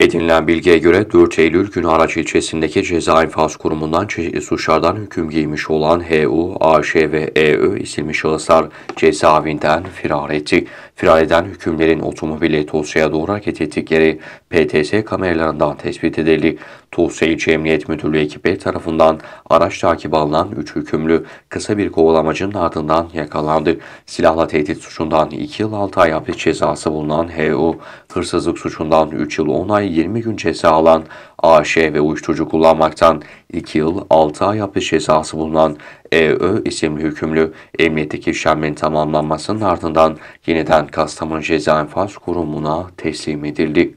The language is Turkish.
Edinilen bilgiye göre 4 Eylül günü Araç ilçesindeki ceza infaz kurumundan çeşitli suçlardan hüküm giymiş olan HU, AŞ ve EÖ isimli şahıslar cezaevinden firar etti. Firar eden hükümlerin otomobili Tosya'ya doğru hareket ettikleri PTS kameralarından tespit edildi. Tosya İlçe Emniyet Müdürlüğü ekipleri tarafından araç takibi alınan 3 hükümlü kısa bir kovalamacının ardından yakalandı. Silahla tehdit suçundan 2 yıl 6 ay hapis cezası bulunan HU, hırsızlık suçundan 3 yıl 10 ay 20 gün ceza alan AŞ ve uyuşturucu kullanmaktan 2 yıl 6 ay hapis cezası bulunan EÖ isimli hükümlü emniyetteki işlemlerin tamamlanmasının ardından yeniden Kastamonu Ceza Enfaz Kurumu'na teslim edildi.